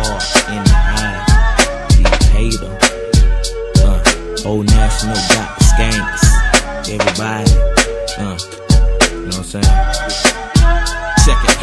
all in the eye. We paid them. Uh, old National got the skanks. Everybody. Uh, you know what I'm saying?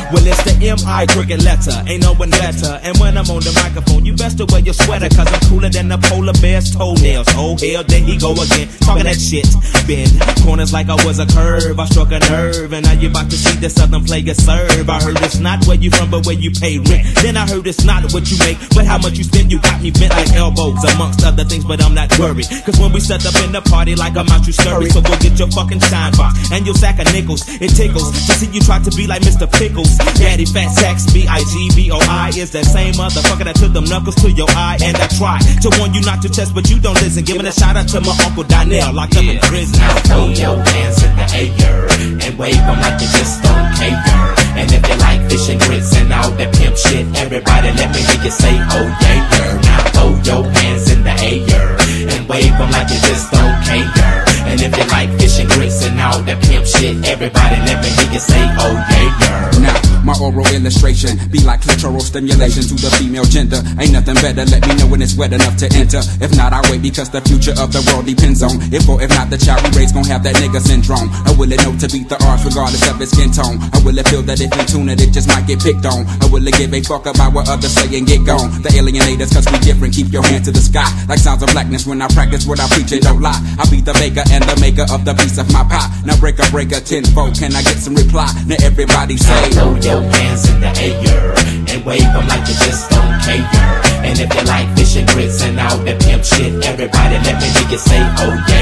I, crooked letter, ain't no one better. And when I'm on the microphone, you best to wear your sweater, cause I'm cooler than the polar bear's toenails. Oh hell, there he go again, talking that shit. Bend corners like I was a curve, I struck a nerve, and now you about to see the southern player serve. I heard it's not where you from, but where you pay rent. Then I heard it's not what you make, but how much you spend. You got me bent like elbows, amongst other things, but I'm not worried. Cause when we set up in the party like I'm out, you scurry. So go get your fucking shine box and your sack of nickels. It tickles to see you try to be like Mr. Pickles. Daddy Fat Sacks, B-I-G-B-O-I is that same motherfucker that took them knuckles to your eye. And I try to warn you not to test, but you don't listen. Giving a shout out to my Uncle Donnell, locked up in prison. Now throw your hands in the air and wave them like you just don't care. And if you like fish and grits and all that pimp shit, everybody let me hear you say, oh yeah, yeah. Now throw your hands in the air and wave them like you just don't care. And if you like fish and grits and all that pimp shit, everybody let me hear you say, oh yeah, yeah. Oral illustration be like clitoral stimulation to the female gender. Ain't nothing better, let me know when it's wet enough to enter. If not, I wait because the future of the world depends on if or if not the child we raise gon' have that nigga syndrome. I will it know to beat the odds regardless of its skin tone. I will it feel that if in tune it, it just might get picked on. I will it give a fuck about what others say and get gone. The ATLiens, cause we different, keep your hand to the sky. Like sounds of blackness when I practice what I preach and don't lie. I be the baker and the maker of the piece of my pie. Now break a breaker tenfold, can I get some reply? Now everybody say, hands in the air and wave them like you just don't care. And if you like fish and grits and all that pimp shit, everybody let me hear you say, oh yeah.